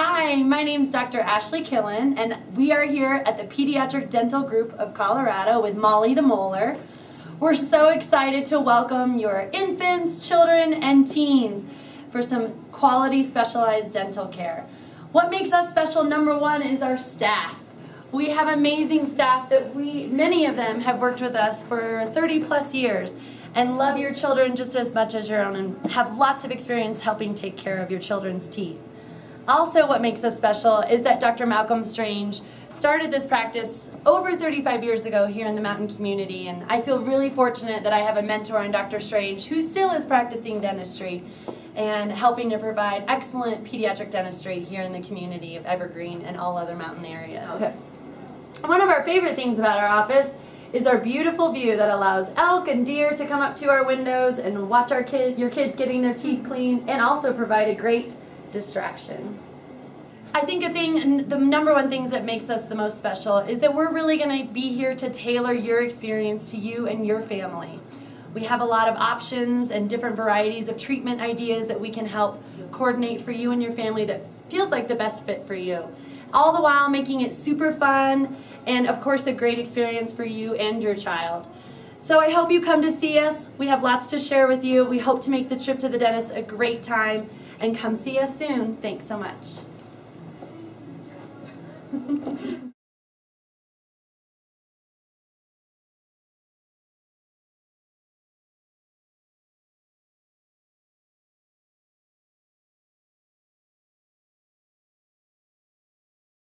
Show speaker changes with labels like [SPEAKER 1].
[SPEAKER 1] Hi, my name is Dr. Ashley Killen, and we are here at the Pediatric Dental Group of Colorado with Molly the Molar. We're so excited to welcome your infants, children, and teens for some quality specialized dental care. What makes us special, number one, is our staff. We have amazing staff that we, many of them have worked with us for 30 plus years and love your children just as much as your own and have lots of experience helping take care of your children's teeth. Also, what makes us special is that Dr. Malcolm Strange started this practice over 35 years ago here in the mountain community, and I feel really fortunate that I have a mentor in Dr. Strange who still is practicing dentistry and helping to provide excellent pediatric dentistry here in the community of Evergreen and all other mountain areas. Okay. One of our favorite things about our office is our beautiful view that allows elk and deer to come up to our windows and watch our kid, your kids getting their teeth clean and also provide a great distraction. I think a thing, the number one things that makes us the most special is that we're really going to be here to tailor your experience to you and your family. We have a lot of options and different varieties of treatment ideas that we can help coordinate for you and your family that feels like the best fit for you. All the while making it super fun and of course a great experience for you and your child. So I hope you come to see us. We have lots to share with you. We hope to make the trip to the dentist a great time and come see us soon. Thanks so much.